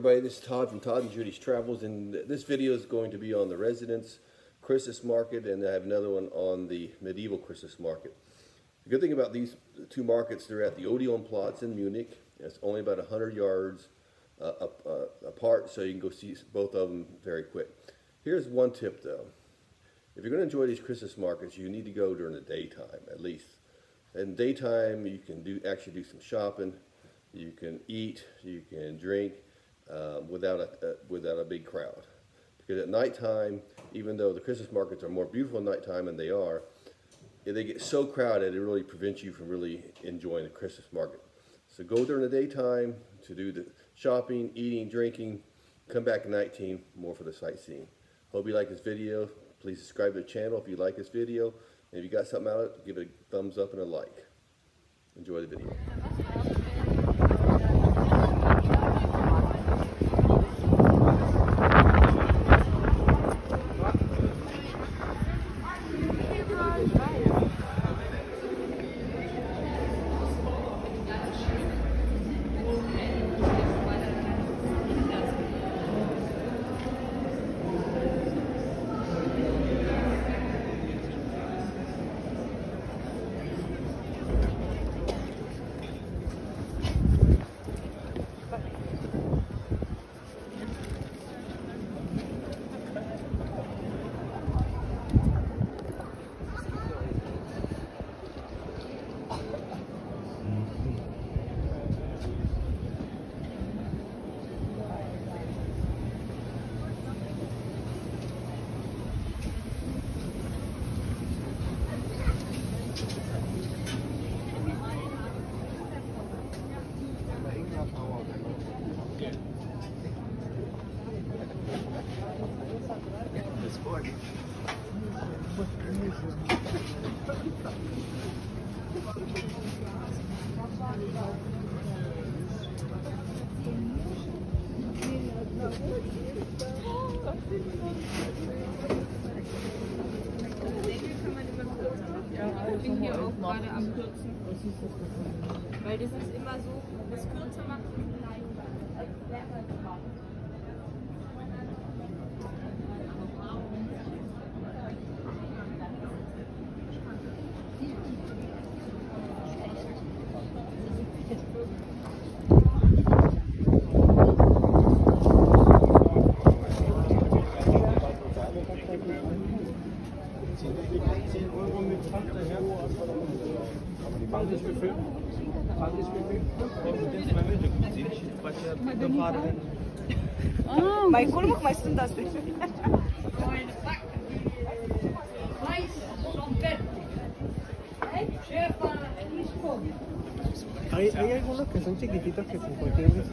Everybody, this is Todd from Todd and Judy's Travels, and this video is going to be on the Residenz Christmas Market, and I have another one on the Medieval Christmas Market. The good thing about these two markets, they're at the Odeonplatz in Munich. It's only about 100 yards uh, up, uh, apart, so you can go see both of them very quick. Here's one tip, though. If you're going to enjoy these Christmas markets, you need to go during the daytime, at least. In daytime, you can do actually do some shopping, you can eat, you can drink uh, without, a, uh, without a big crowd. Because at nighttime, even though the Christmas markets are more beautiful at nighttime, and they are, they get so crowded it really prevents you from really enjoying the Christmas market. So go during the daytime to do the shopping, eating, drinking. Come back at night team, more for the sightseeing. Hope you like this video. Please subscribe to the channel if you like this video. And if you got something out of it, give it a thumbs up and a like. Enjoy the video. Ich bin hier auch gerade am Kürzen. Weil das ist immer so, das kürzer macht. Mai culmă mai sunt astea. Hay, hay algunos que son chiquititos que con cualquier vez se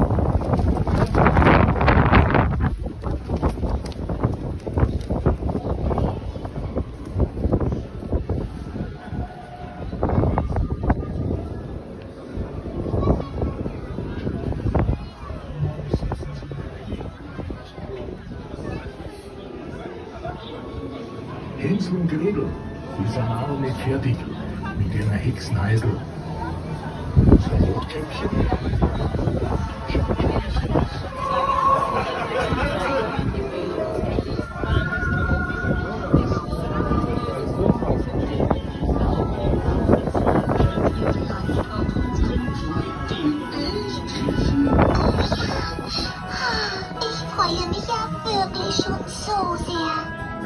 Hänsel und Gretel, sie sind auch nicht fertig mit ihrer Hexeneisel. Unser Rotkäppchen. Ich freue mich ja wirklich schon so sehr.